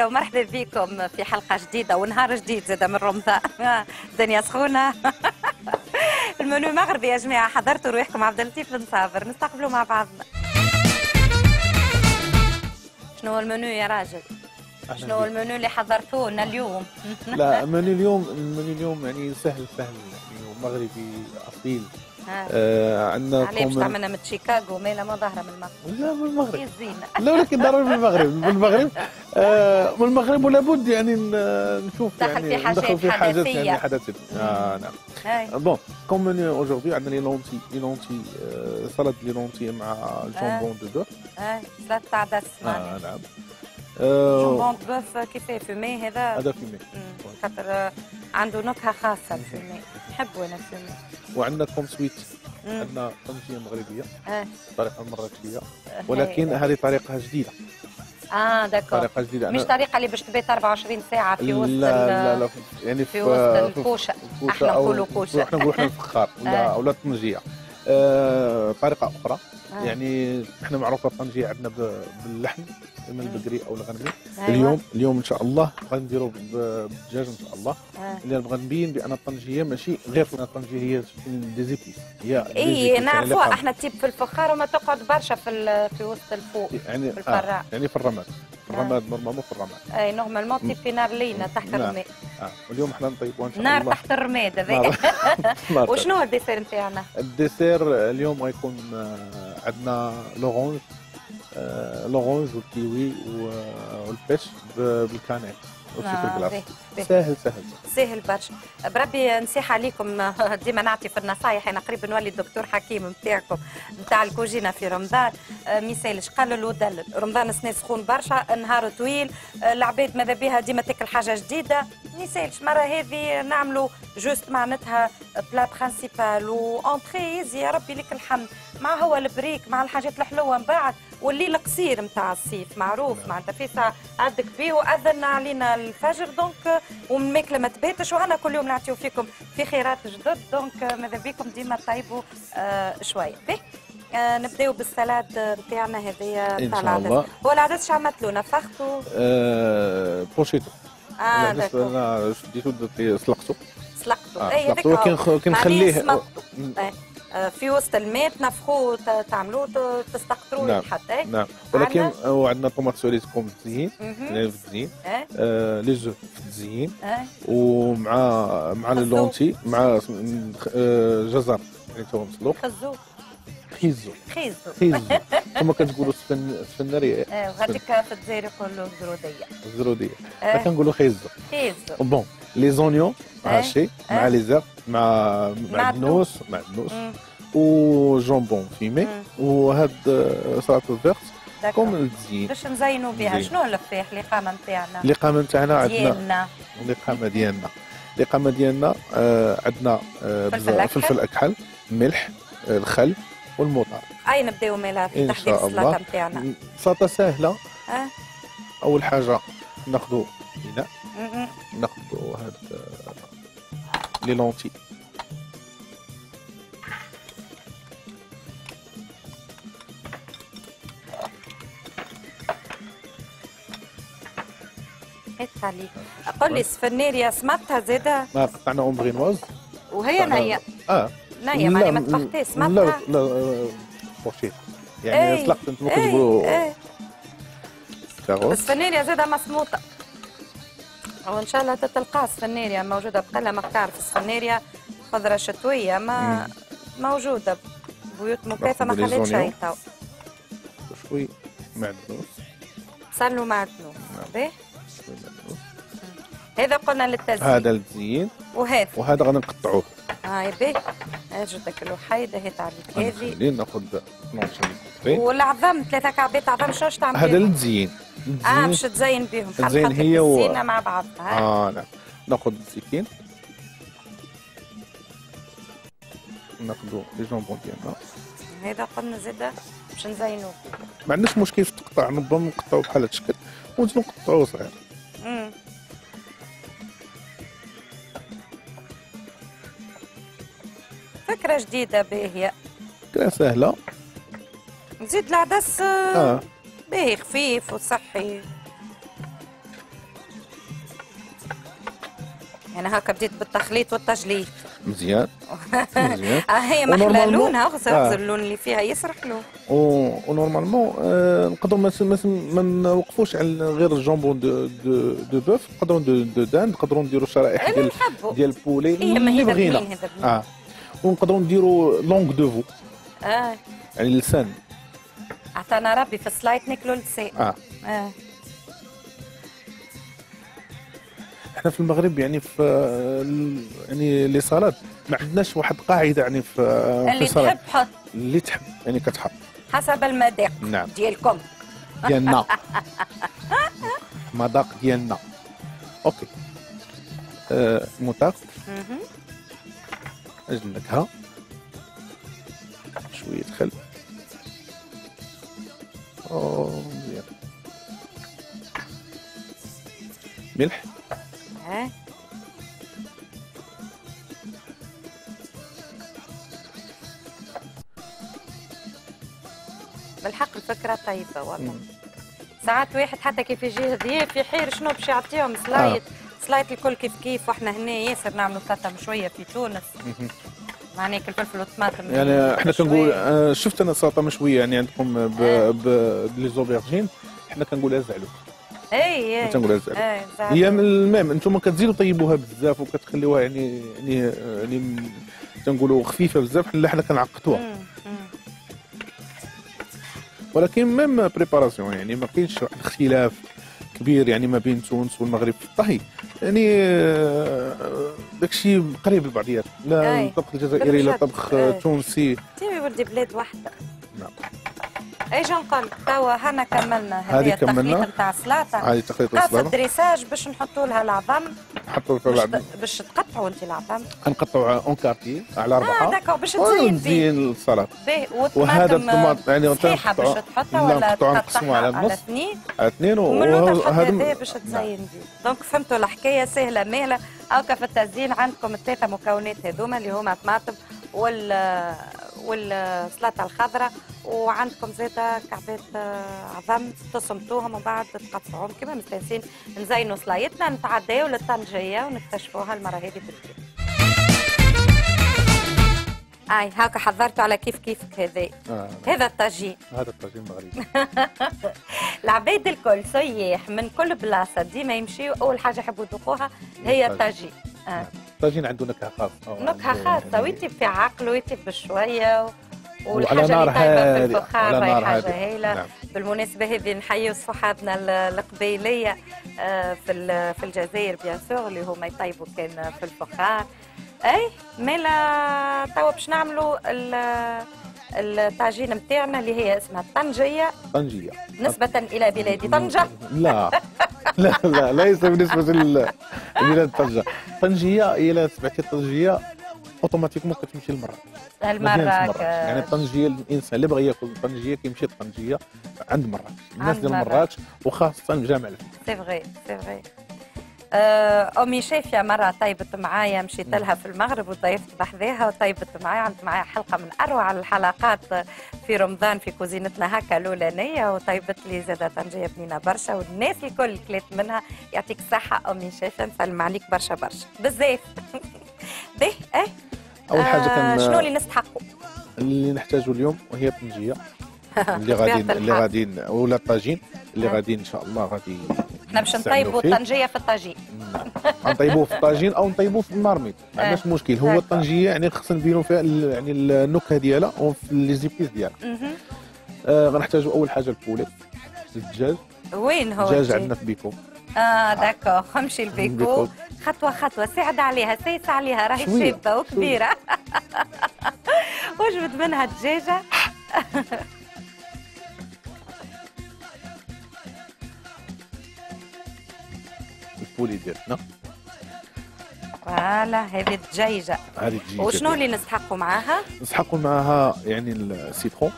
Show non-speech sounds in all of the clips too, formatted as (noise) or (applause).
وسهلا ومرحبا بكم في حلقة جديدة ونهار جديد زاد من رمضان. (laughs) الدنيا سخونة. (laughs) المنيو مغربي يا جماعة حضرتوا رويحكم عبد اللطيف بن صابر. نستقبلوا مع بعضنا شنو هو المنيو يا راجل؟ شنو هو المنيو اللي حضرتوه لنا اليوم؟ (laughs) لا المنيو اليوم المنيو اليوم يعني سهل سهل يعني ومغربي أصيل. آه عندنا عليه باش تعملنا من شيكاغو ميلا ما ظاهره من المغرب. لا من المغرب. لا ولكن ضروري من المغرب. من المغرب؟ آه من المغرب ولا بد يعني نشوف دخل يعني في حاجات ندخل في حاجات حدثية. يعني حدثت آه نعم. بون كوم اوجوردي عندنا لي لونتي لي لونتي سلطه لي لونتي مع الجامبون دو بوف آه سلطه تاع دس آه نعم. جامبون دو بوف كيفاه فيمي هذا هذا فيمي. خاطر عنده نكهة خاصة الفيمي نحبوا أنا الفيمي وعندنا كوم سويت. عندنا طنجيه مغربية. طريقة مراكشيه ولكن هذه طريقة جديدة. آه داكور. طريقة جديدة. مش طريقة اللي باش تبات 24 ساعة في وسط لا لا لا يعني في وسط الكوشة. إحنا نقولوا كوشة. إحنا نقولوا (laughs) إحنا الفخار ولا آه. ولا الطنجيه آه، طريقة أخرى. آه. يعني إحنا معروفة الطنجيه عندنا باللحم. اما مم. البقري أو الغنمي أيوة. اليوم اليوم إن شاء الله غنديروا بالدجاج إن شاء الله آه. اللي نبغى نبين بأن الطنجية ماشي غير الطنجية هي ديزيبيس هي اي نعرفوها يعني إحنا تيب في الفخار وما تقعد برشا في ال- في وسط الفوق يعني في. آه يعني في الرماد في آه. الرماد نورمالمون في الرماد أي نورمالمون تيب في نار لينا تحت نعم. الرماد آه واليوم إحنا نطيبوها إن شاء نار الله تحت الرماد هذا نار- نار وشنو هو الديسير نتاعنا؟ الديسير اليوم غيكون آه، عندنا لورانج آه، لورانج والكيوي و- والبيش ب- بالكانيل وسكر آه، جلاس باهي،. ساهل سهل. سهل برشا. بربي نصيحة عليكم (laughs) ديما نعطي في النصايح. أنا قريب نولي الدكتور حكيم نتاعكم نتاع الكوجينة في رمضان. آه، ما يسالش قلل ودلل رمضان سنة سخون برشا نهار طويل آه، العباد ماذا بها ديما تاكل حاجة جديدة. ما يسالش مرة هذه نعملوا juste معناتها بلا principal و entrée يزي يا ربي لك الحمد. مع هو البريك مع الحاجات الحلوة من بعد. والليل قصير نتاع الصيف معروف. معناتها في ساعة عدك بيه وأذن علينا الفجر. donc ومن الماكلة ما تباتش وأنا كل يوم نعطيو فيكم في خيرات جدد. donc ماذا بيكم؟ ديما طيبوا آه شوية. باهي آه نبداو بال salade نتاعنا هذايا نتاع العدس. هو العدس شو عملتوا نفختوا آه، بروشيتو. آه أنا شديتو سلقته آه، اي هذاك سلقته هو. خ- كي نخليه. إيه. في وسط الماء تنفخوه تعملوه تستقطروه نعم. اي نعم. ولكن عندنا- وعندنا tomates cerises comme في التزيين في التزيين إيه. آه، les œufs في التزيين إيه. ومع مع. ال lentilles مع آه، جزر يعني تو مسلوق خزو. خيزو. خيزو. خيزو. (laughs) كما كتقولوا السفن السفنري إيه وهذيك في الجزائر يقولوا زرودية. الزروديه إيه. كنقولوا خيزو. خيزو. bon. les oignons مع إيه. لي مع مع مع الدنوس مع الدنوس مم. و jambon fumé. وهاد سلطه d'accord. comme التزيين باش نزينوا بها. شنو الفاح الاقامه نتاعنا الاقامه نتاعنا عندنا ديالنا الاقامه ديالنا الاقامه ديالنا آه، عندنا آه، فلفل اكحل ملح الخل والمطر اي نبداو مالها في تحضير السلطه. نتاعنا سلطه سهله آه اول حاجة اناء ناخذوا هاد les lentilles هات عليك قول لي سفنيريا سمطها زاده ما قطعنا en brunoise وهي نية آه. نية معني ما تفختيش لا سمطها لا آه، بورشيت يعني سلقت إيه، كتقولوا إيه. carottes السفنيريا زاده مسموطة. وإن شاء الله تتلقى السفنيريا موجودة بقلة ما تعرف السفنيريا خضرة شتوية ما موجودة. بيوت مكيفة ما خليت شيء. تو. شوي معدنوس. صلوا معدنوس. نعم. باهي معدنوس. هذا قلنا للتزيين. هذا التزيين وهذا. وهذا غنقطعوه. هاي باهي اجدك الوحيده هات عليك هذه غنخليه ناخذ 12 كوبي والعظم ثلاثة كعبات عظم شو تعمل هذا بيهم؟ للتزيين آه التزيين باش تزين بهم. تزين هي و- مع بعضها. ها؟ آه نعم. نأخذ السكين نأخذ le jambon ديالنا هذا قلنا زاده باش نزينوه. ما عندناش مشكل في التقطع نبغى نقطعو بحال هاد الشكل ونزيدو نقطعوه صغير. مم. فكرة جديدة باهية فكرة سهلة. نزيد العدس آه. آه. باهي خفيف وصحي. يعني هكا بديت بالتخليط والتجليد مزيان. مزيان. (laughs) آه هي محلى لونها اغزر آه. اللون اللي فيها يسرح له. و- و normalement آه، نقدروا ما نوقفوش على غير ال jambon de de de bœuf نقدروا de de dinde نقدروا نديروا شرائح اللي ديال ديال ال poulet إيه، اللي بغينا. آه. ونقدروا نديروا langue de veau. آه. يعني اللسان. عطانا ربي في ال salade ناكلوا لسان آه. آه. إحنا في المغرب يعني في آه، ال- يعني les salades. ما عندناش واحد قاعدة يعني في آه، في اللي. تحب حط. اللي تحب يعني كتحب. حسب المذاق نعم. ديالكم. (laughs) ديالنا. (laughs) مذاق ديالنا. أوكي. آه مهم. أجل النكهه شوية خل. ملح؟ آه. بالحق الفكرة طيبة والله. ساعات واحد حتى كيف يجي ضياف يحير شنو باش يعطيهم سلايط سلايط الكل كيف كيف وإحنا هنا ياسر نعملوا ثلاثة مشوية في تونس. معناك الفلفل والطماطم يعني إحنا كنقول. آه، شفت أنا سلطه مشويه يعني عندكم ب ب لي زوبرجين إحنا كنقولها زعلو اي اي كنقولها زعلو اي زعل. هي من أنتم كتزيدوا طيبوها بزاف وكتخليوها يعني يعني يعني تنقولوا خفيفة بزاف حنا حنا كنعقدوها. ولكن même préparation يعني ما كاينش واحد الاختلاف كبير يعني ما بين تونس والمغرب في الطهي يعني آه، داكشي قريب لبعضيات لا. الطبخ الجزائري لا بالجد. طبخ أي. تونسي تيمي ولدي بلاد واحدة نعم إيش نقول توا هنا كملنا هذه التخليط. نتاع السلطة هذه تخليط السلطه ال dressage باش نحطوا لها العظم. نحطوا في باش, بعض باش تقطعوا انت العظم. نقطعوا en quartiers على آه أربعة. d'accord باش تزين ونزين السلطه وهذا الطماط يعني صحيحة باش تحطها. لا، ولا نقسموا على تقطعها على النص. اثنين. على اثنين وهذا باش تزين بيه دونك فهمتوا الحكاية سهلة مهلة. هاكا في التزيين عندكم الثلاثه مكونات هذوما اللي هما طماطم وال والسلطة الخضراء وعندكم زيادة كعبات آه، عظم تصمتوهم ومن بعد تقطعوهم كما مستانسين نزينوا سلايتنا نتعداو للطنجية ونكتشفوها المره هذه بالكدا آي هاكا حضرتوا على كيف كيفك هذا آه. هذا الطاجين. هذا الطاجين المغربي (laughs) العباد الكل سياح من كل بلاصة ديما يمشيوا أول حاجة يحبوا يذوقوها هي الطاجين. آه. الطاجين عنده نكهه خاصه نكهه خاصه ويتي في عقل ويتي بشوية و... وعلى والحاجة نار اللي طايبه في الفخار راهي حاجة هايلة. نعم. بالمناسبة هذه نحيوا صحابنا ال- القبيلية آه، في في الجزائر bien sûr اللي هما يطيبوا كان في الفخار. أي مالا توا باش نعملوا الطاجين نتاعنا اللي هي اسمها الطنجيه طنجية. نسبة إلى بلاد (laughs) طنجة. لا. لا لا ليس بالنسبة لبلاد طنجة. طنجية هي لا سمعتي طنجيه automatiquement كتمشي لمراكش مدينة المرة مراكش يعني الطنجيه الإنسان اللي بغى يأكل طنجية كيمشي للطنجيه عند مراكش الناس ديال مراكش. وخاصة جامع الفنا c'est vrai سي فغي أمي شافيه مرة طيبت معايا مشيت لها في المغرب وضيفت بحذاها وطيبت معايا عندت معايا حلقة من أروع الحلقات في رمضان في كوزينتنا هكا الأولانية وطيبت لي زادة طنجيه بنينه برشا والناس الكل كلات منها. يعطيك الصحه أمي شافيه نسلم عليك برشا برشا. بزاف. (laughs) به إيه؟ أول حاجة كان شنو اللي نستحقوا اللي نحتاجه اليوم وهي الطنجيه (laughs) اللي غادي اللي. غادي ولا الطاجين اللي آه. غادي إن شاء الله غادي إحنا باش نطيبوا. الطنجية في الطاجين. (laughs) نطيبوه في الطاجين أو نطيبوه في ال marmite ما عندناش مشكل. هو. الطنجية يعني خصنا نبينوا فيها يعني النكهة ديالها وفي les épices ديالها. آه غنحتاجوا أول حاجة ال poulet الدجاج. وين هو الدجاج؟ عندنا في بيكو. آه d'accord خمشي البيكو بيكو. خطوة خطوة. ساعد عليها سيس عليها. راهي شابه وكبيرة. (laughs) وجبت منها دجاجه (laughs) ال poulet ديالنا voilà هذه الدجاجه هذه الدجاجه وشنو اللي نستحقوا معاها؟ نسحقوا معها يعني ال citron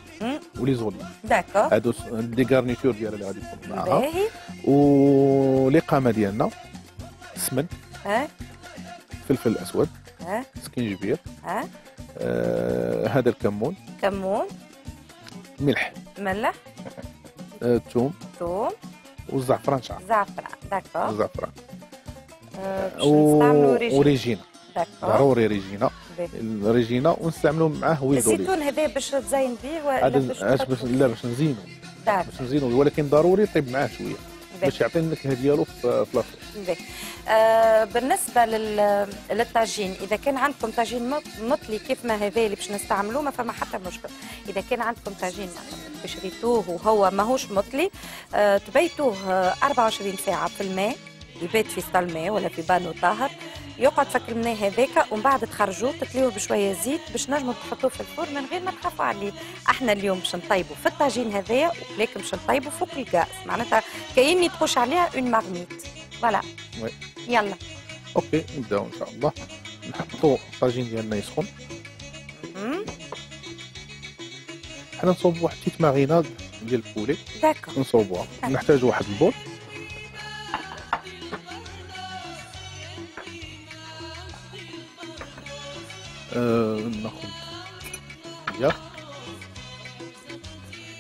و les olives d'accord. هادو des garnitures ديالها اللي غادي يكونوا معاها. باهي. والاقامه ديالنا السمن ها؟ فلفل أسود ها؟ سكينجبير ها؟ آه هذا الكمون. كمون. ملح. ملح. آه، ثوم ثوم والزعفران شعر. زعفران. داكور. الزعفران وريجينا ضروري ريجينا. ريجينا ونستعملوا معاه هويل الزيتون هذا باش تزين به ولا باش لا باش نزينو. باش نزينو. ولكن ضروري طيب معاه شوية. باش يعطي النكهة ديالو في الآخر آه بالنسبة للطاجين إذا كان عندكم طاجين مطلي كيف ما هذا اللي باش نستعملوه؟ ما فما حتى مشكل. إذا كان عندكم طاجين شريتوه وهو ماهوش مطلي آه تبيتوه 24 ساعة في الماء. يبات في سطل ولا في بانو طاهر يقعد فك الماء هذاك ومن بعد تخرجوه تتليوه بشوية زيت باش نجموا تحطوه في الفرن من غير ما تخافوا عليه. إحنا اليوم باش نطيبوا في الطاجين هذايا ولكن باش نطيبوا فوق الغاز معناتها كايني تخش عليها en marmite voilà يلا. OK نبداو إن شاء الله. نحطوا الطاجين ديالنا يسخن. حنا نصوبوا واحد تيت ماريناد ديال البولي. داكور نصوبوها. نحتاج واحد البول. ناخذ يا.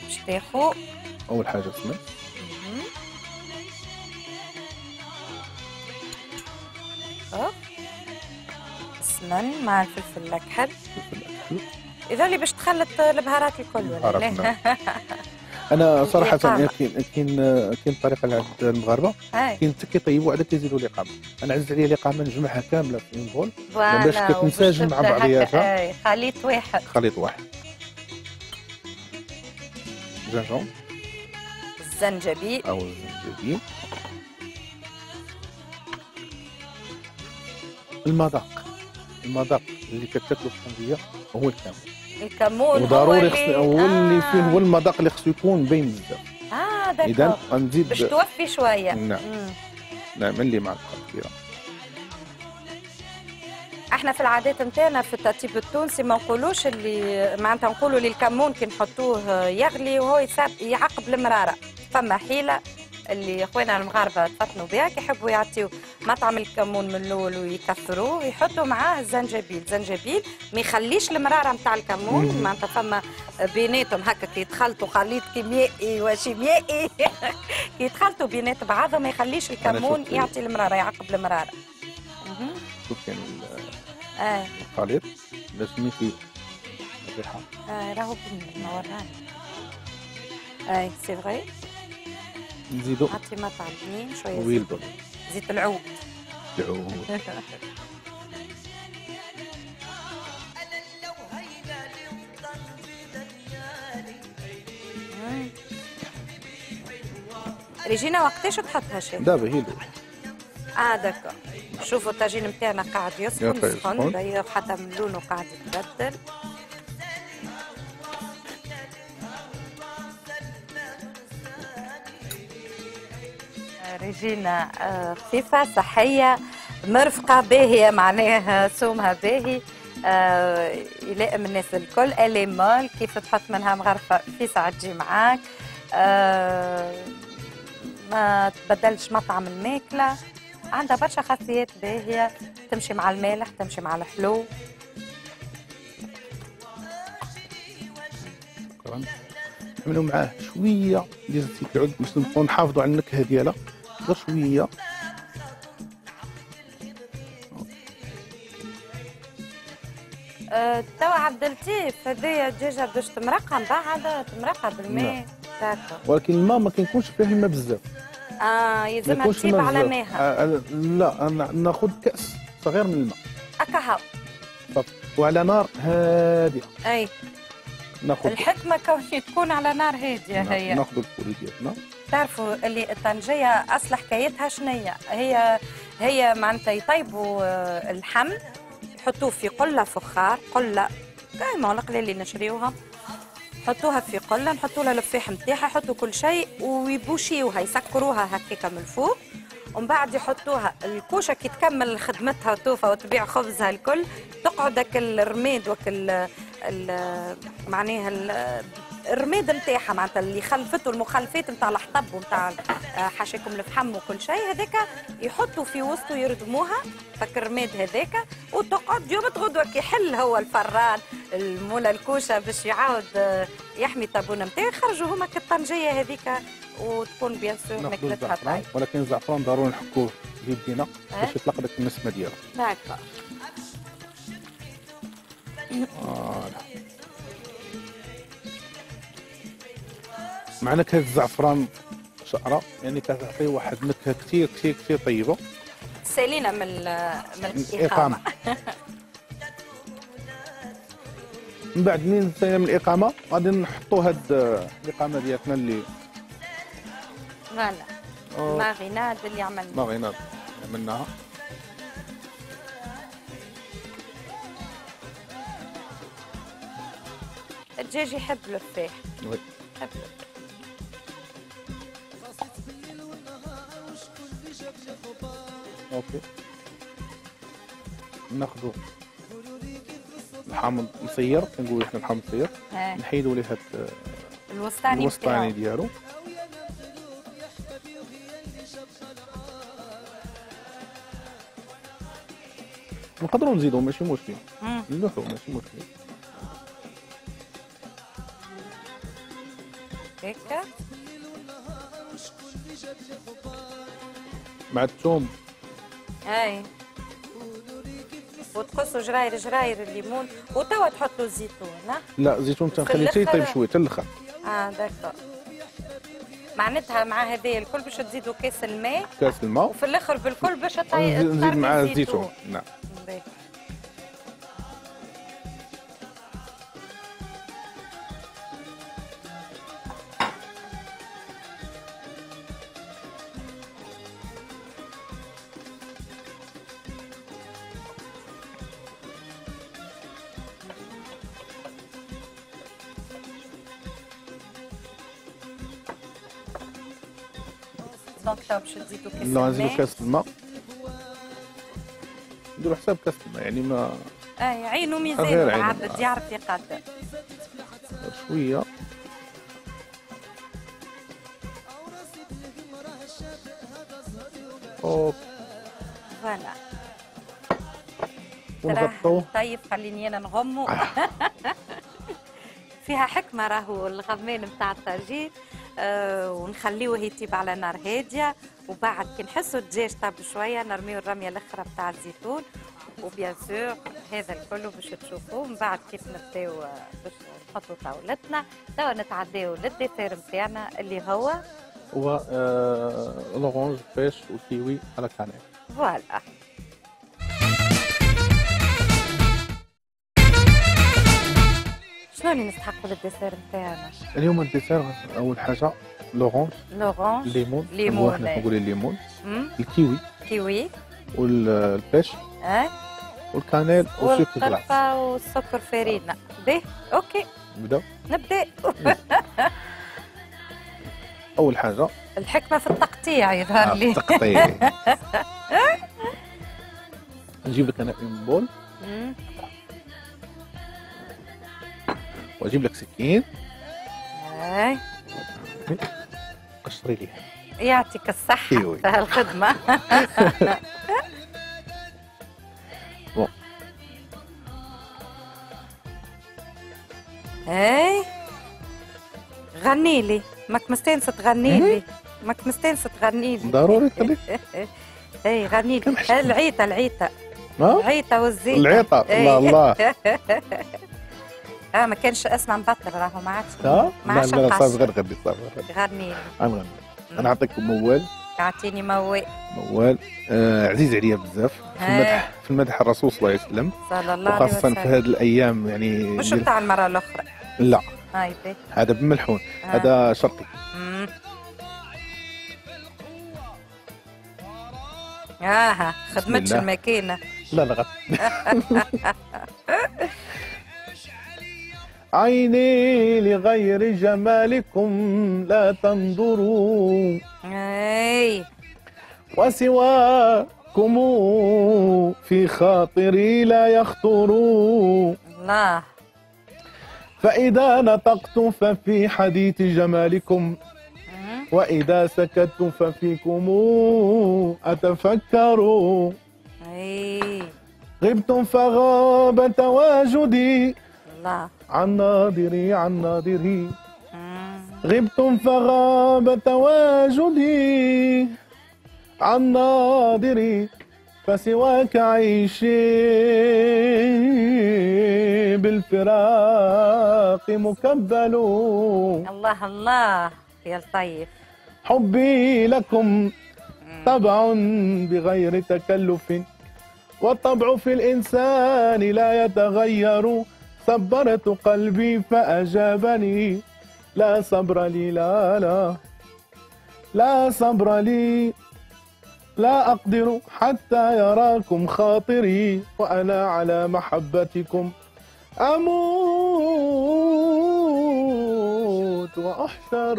باش تاخو أول حاجة السمن السمن مع الفلفل الاكحل إذا اللي باش تخلط البهارات الكل ولا (laughs) أنا صراحة كاين كاين كاين طريقة لعند المغاربة. كاين كيطيبوا عاد كيزيدوا الاقامه أنا عزت عليا الاقامه نجمعها كاملة في بول باش كتنسجم مع بعضياتها. خليط واحد. خليط واحد. زنجون الزنجبيل. أو الزنجبيل. المذاق. المذاق اللي كتاكلو في الطنجيه هو الكامل. الكمون وضروري خص... هو اللي فيه هو المذاق اللي خصو يكون باين بزاف آه داكور. اذا غنزيد باش توفي شوية. نعم. نعمل لي معلقه كبيره إحنا في العادات نتاعنا في الترتيب التونسي ما نقولوش اللي معناتها نقولوا للكمون كي نحطوه يغلي وهو يعقب المرارة. فما حيلة اللي اخواننا المغاربة تفطنوا بها كيحبوا يعطيو مطعم الكمون من الأول ويكثروه ويحطوا معاه الزنجبيل. الزنجبيل ما يخليش المرارة نتاع الكمون معناتها فما بيناتهم هكا يتخلطوا خليط كيميائي وشيميائي (laughs) يتخلطوا بينات بعضهم ما يخليش الكمون يعطي المرارة يعقب المرارة. شوف كان آه. الخليط؟ لازم فيه الريحه آه راهو ورانا. اي سي فغي نزيدو. عطي مطعم بنين شوية ويل زيت. العود. العود. (laughs) ريجينا وقتاش تحطها شيء؟ دابا هي آه دكا شوفوا الطاجين نتاعنا قاعد يسخن سخن. حتى من لونه قاعد يتبدل. ريجينا آه، خفيفة صحية مرفقة باهية معناها سومها باهي آه يلائم الناس الكل. الي مول كيف تحط منها مغرفة؟ في ساعة تجي معاك آه ما تبدلش مطعم الماكلة. عندها برشا خاصيات باهية تمشي مع المالح تمشي مع الحلو. شكرا معاه زيت العود باش نحافظوا على النكهة ديالها. غير شوية. أه توا عبد اللطيف هذايا الدجاجه باش تمرقها من بعد تمرقها بالماء. نعم. ولكن الماء ما كيكونش فيه الماء بزاف. آه يلزمها تطيب على ماها آه لا ناخذ كأس صغير من الماء. هكا هاو. وعلى نار هادئه أي. ناخذ. الحكمة كوني تكون على نار هادية نعم، هي. ناخذ البوري ديالنا. تعرفوا اللي الطنجية أصل حكايتها شنية؟ هي هي معناتها يطيبوا آه، اللحم يحطوه في قلة فخار قلة كيما القليل اللي نشريوها. حطوها في قلة نحطوا لها الفاح نتاعها يحطوا كل شيء ويبوشيوها يسكروها هكاك من الفوق ومن بعد يحطوها الكوشة كي تكمل خدمتها توفى وتبيع خبزها الكل تقعد الرميد وك معناها الرميد نتاعها معناتها اللي خلفته المخلفات نتاع الحطب ونتاع آه، حاشاكم الفحم وكل شيء هذاك يحطوا في وسطه يردموها فك الرميد هذاك وتقعد يوم تغدوه يحل هو الفران المولا الكوشة باش يعاود آه، يحمي الطابونه نتاعو يخرجوا هما كالطنجية هذيك وتكون بيان سور ماكلتها ولكن الزعفران ضروري نحكوه في يدينا باش يطلق داك النسمة ديالها داكور مع نكهه الزعفران شعره؟ يعني كتعطي واحد نكهه كثير كثير كثير طيبة. سالينا من من الإقامة. (laughs) من بعد منين سالينا من الإقامة؟ غادي نحطوا هاد الإقامة ديالنا اللي فوالا ماغيناد اللي عملنا. ماغيناد عملناها. الدجاج يحب الفاح oui. يحب OK ناخذ الحامض مصير كنقولوا إحنا الحامض مصير نحيدوا ليه هاد الوسطاني الوسطاني ديالو. نقدروا نزيدوا ماشي مشكل. نلوحوا ماشي مشكل. هكا مع الثوم اي وتقصوا جراير جراير الليمون وتوا تحط له الزيتون لا الزيتون تنخليه يطيب شوية الآخر آه داكور. معناتها مع هذايا الكل باش تزيدوا كاس الماء. كاس الماء. وفي الأخر بالكل باش نزيد معاه الزيتون. نعم. باش تزيدوا كاس لا نزيدوا كاس الماء. نديروا حساب كاس الماء يعني ما اي عينه ميزان العبد يعرف يقدر شوية. OK voilà. ونغطوه. طيب خليني أنا نغمو. (laughs) فيها حكمة راهو الغمان نتاع الطاجين آه ونخليوه يطيب على نار هادية. وبعد كي نحسوا الدجاج طاب شوية نرميو الرمية الأخرى بتاع الزيتون. و bien sûr هذا الكل باش تشوفوه. من بعد كيف نبداو باش نحطوا طاولتنا. توا نتعداو لل dessert نتاعنا اللي هو هو آه l'orange pêche والكيوي à la cannelle voilà. شنو اللي نستحقوا لل dessert نتاعنا؟ اليوم ال dessert أول حاجة l'orange l'orange ليمون ليمون إحنا نقولوا الليمون الكيوي. كيوي. وال pêche. آه. وال cannelle والسكر glace والسكر فرينا به OK. نبداو نبدأ. (laughs) أول حاجة. الحكمة في التقطيع يظهر لي التقطيع. (laughs) نجيب لك أنا bol. وأجيب لك سكين. اي قشري لي. يعطيك الصحة. في هالخدمة bon (laughs) اي غني لي. ماك مستانسة تغني لي. ماك مستانسة تغني لي. ضروري خليك (laughs) اي غني لي. العيطة العيطة. العيطة والزيت العيطة. الله الله. (laughs) آه ما كانش أسمع مبطل راهو ما عادش ما عادش لا لا صافي غير غني صافي غني. غنغني. أنا نعطيك موال. أعطيني موال. موال. آه عزيز عليا بزاف. في المدح في المدح الرسول صلى الله عليه وسلم. صلى الله عليه وخاصة في هذه الأيام يعني مش بتاع المرة الأخرى؟ لا. هذا بملحون. آه. هذا شرقي. مم. آه خدمتش الماكينة. لا لا (laughs) عيني لغير جمالكم لا تنظروا. أي. وسواكم في خاطري لا يخطر الله. فإذا نطقت ففي حديث جمالكم وإذا سكت ففيكم أتفكر. أي. غبتم فغاب تواجدي الله. عن ناظري عن ناظري غبتم فغاب تواجدي. عن ناظري فسواك عيشي. بالفراق مكبل. الله الله. يا لطيف حبي لكم طبع بغير تكلف. والطبع في الإنسان لا يتغير. صبرت قلبي فأجابني. لا صبر لي لا لا. لا صبر لي. لا أقدر حتى يراكم خاطري. وأنا على محبتكم أموت وأحشر.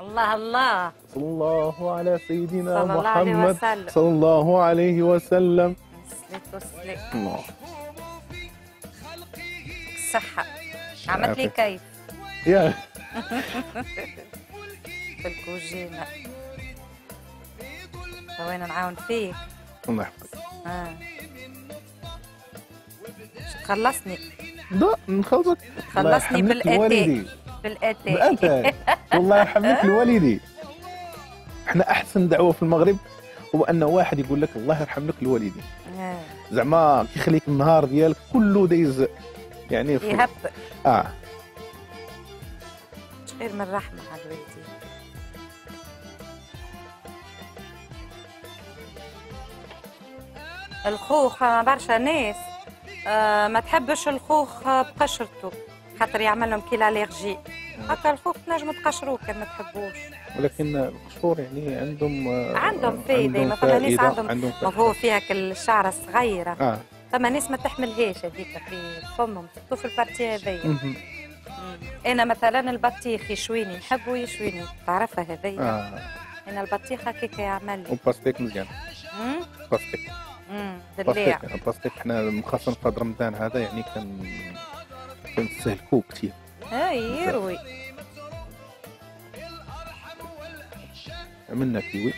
الله الله. صلى الله على سيدنا صلى محمد. الله صلى الله عليه وسلم. الله. الصحة عملت لي كيف؟ يا. (laughs) في الكوجينة. وين نعاون فيك الله يحفظك. آه. خلصني. لا نخلصك خلصني بالآتي. بالآتي. بالآتي. والله يرحمك (laughs) الوالدي. إحنا أحسن دعوة في المغرب هو ان واحد يقول لك الله يرحم لك الوالدين آه. زعما كيخليك النهار ديالك كله دايز. يعني يهب. آه. غير من رحمة الوالدين. الخوخ برشا ناس آه ما تحبش الخوخ بقشرته خاطر يعمل لهم كي ال allergie هكا الخوخ تنجم تقشروه كان ما تحبوش. ولكن القشور يعني عندهم آه عندهم فايدة مثلا ناس عندهم, عندهم هو فيها الشعره الصغيرة. آه. فما ناس ما تحملهاش هذيك في فمهم surtout في ال partie هذيا أنا مثلا البطيخ يشويني نحبه يشويني. تعرفها هذيا آه. أنا البطيخ هكاك يعمل لي. و pastèque مزيان. pastèque. ال pastèque إحنا خاصة في رمضان هذا يعني كان كنستهلكوه كثير اي يروي. عملنا كيوي.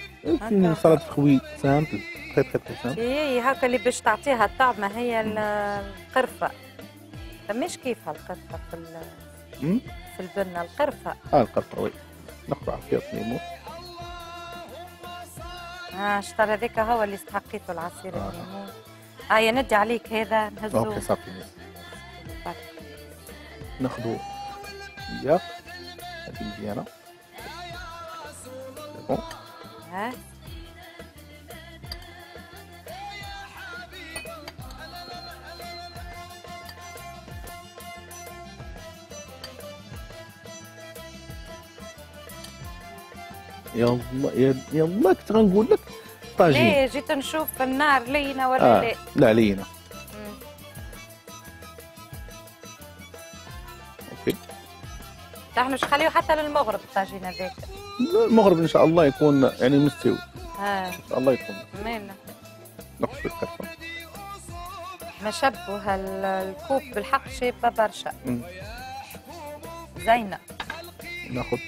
صارت très simple. très très simple اي هكا اللي باش تعطيها الطعمة هي القرفة. فماش كيفها القرفة في في البنة القرفة. آه القرفة oui. نقطع فيها ليمون آه شطر هذاك هو اللي استحقيته العصير آه. الليمون آه يا ندي عليك هذا نهزو. OK صافي. ناخذوا ياك هذه مزيانة. ها؟ يلا يلا كنت غنقول لك طاجين. ليه جيت نشوف النار لينه ولا آه. لا؟ لا لينه أوكي. نحن مش خليه حتى للمغرب الطاجين هذاك. المغرب إن شاء الله يكون يعني مستوي. آه. إن شاء الله يكون. مين نقص الكرفة. ما شبه الكوب بالحق شابه برشا. زينة. ناخذ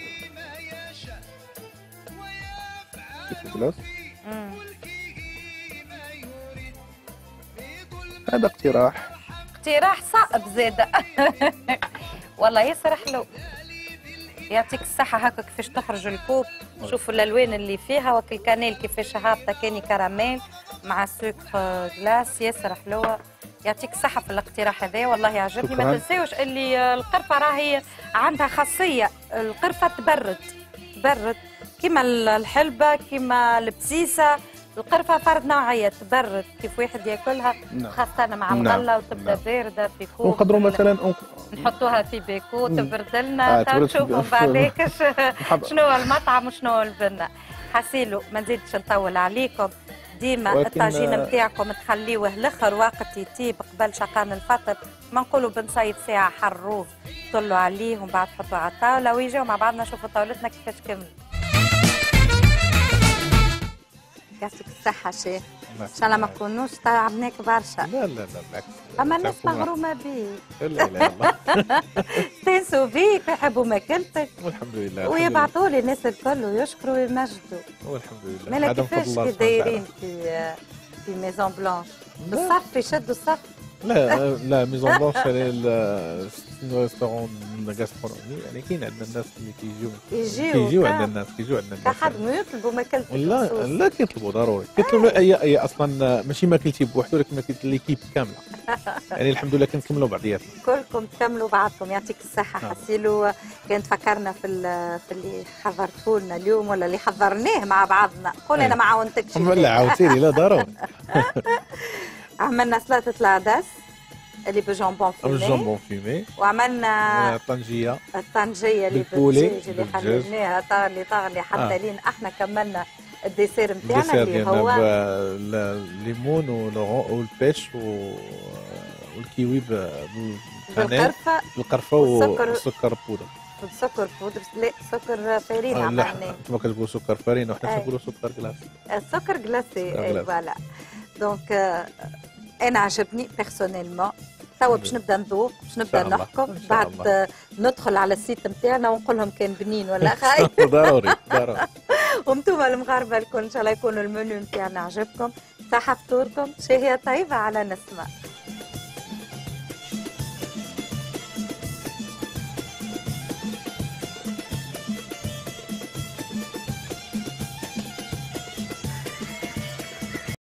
خلاص هذا اقتراح. اقتراح صعب زيادة (laughs) والله ياسر حلو يعطيك الصحة هكا كيفاش تخرج الكوب. شوفوا الألوان اللي فيها وكل كانيل كيفاش هابطة كاني كراميل مع سكر جلاس ياسر حلوة يعطيك الصحة في الاقتراح هذا. والله يعجبني. ما تنساوش اللي القرفة راهي عندها خاصية. القرفة تبرد. تبرد. كيما الحلبة كيما البسيسة القرفة فرد نوعية تبرد كيف واحد ياكلها نعم. خاصة مع نعم. الغلة وتبدأ نعم. باردة في كوب ونقدروا مثلا نحطوها في بيكو تبرد لنا آه نشوفوا بعديك (laughs) (laughs) شنو المطعم وشنو البنة حسيلو ما نزيدش نطول عليكم. ديما الطاجين نتاعكم تخليوه لاخر وقت يطيب قبل شقان الفطر. ما نقولوا بنصيد ساعة حروف طلوا عليه ومن بعد حطوا على الطاولة ويجيو مع بعضنا نشوفوا طاولتنا كيفاش كمل يعطيك الصحة شيخ ان شاء الله ما نكونوش تعبناك برشا لا لا لا بالعكس اما الناس مغرومه بيك لا لا لا استانسوا بيك ويحبوا ماكلتك والحمد لله ويبعثوا لي الناس الكل ويشكروا ويمجدوا والحمد لله مالك كيفاش كي دايرين في في Maison Blanche بالصف يشدوا الصف لا لا Maison Blanche restaurant gastronomique يعني كاين عندنا الناس اللي كيجيو يجيو كيجيو عندنا الناس كيجيو عندنا الناس كحد يطلبوا ماكلتي لا لا كيطلبوا ضروري. كيطلبوا هي هي أصلا ماشي ماكلتي بوحده ولكن ماكلة l'équipe كاملة. (laughs) يعني الحمد لله كنكملوا بعضياتنا. كلكم تكملوا بعضكم يعطيك الصحة. نعم. حسيلو كانت فكرنا في في اللي حضرته لنا اليوم ولا اللي حضرناه مع بعضنا. قول أنا ما عاونتكش لا عاودتي لا ضروري. (laughs) عملنا سلطة العدس اللي ب jambon fumé. ال jambon fumé. وعملنا الطنجيه الطنجية اللي بالدجاج اللي حللناها طاغلي طاغلي حتى آه. لين إحنا كملنا ال dessert نتاعنا اللي هو الليمون وال pêche والكيوي بالقرفة. بالقرفة والسكر. بودر. السكر بودر. لا سكر farine عملناه. أنتم كتقولوا سكر farine وحنا كنقولوا سكر glacé السكر glacé voilà. donc أنا عجبني personnellement توا باش نبدا نذوق باش نبدا نحكم بعد ندخل على ال site نتاعنا ونقول لهم كان بنين ولا خايب ضروري ضروري وأنتم المغاربه الكل ان شاء الله يكونوا المنيو نتاعنا عجبكم صحه فطوركم شهيه طيبه على نسمه